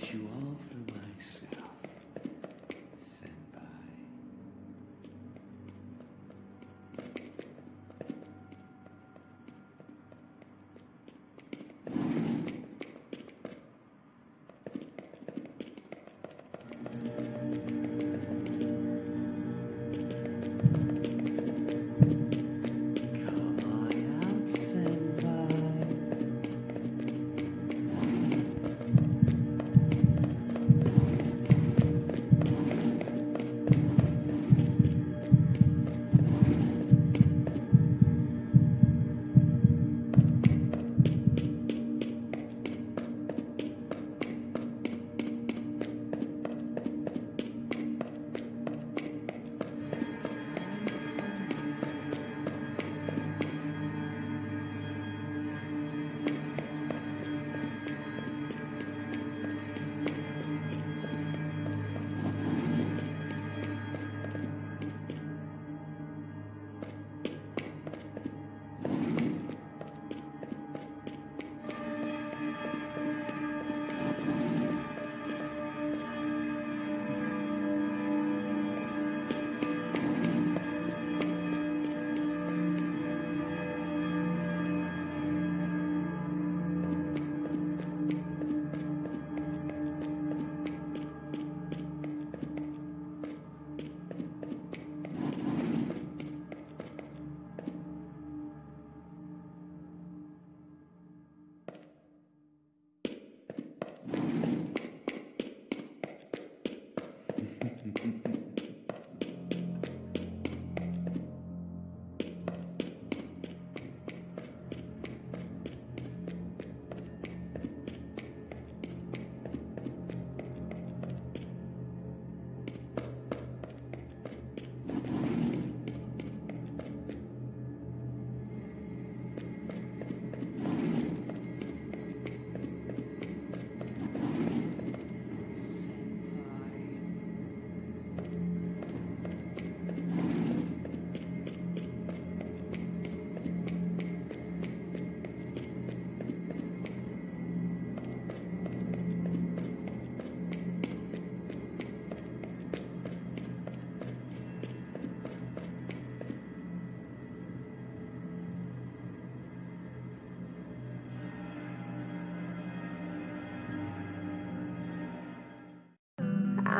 you offer.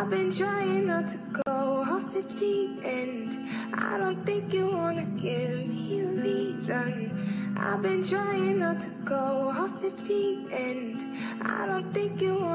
I've been trying not to go off the deep end. I don't think you wanna give me a reason. I've been trying not to go off the deep end. I don't think you wanna.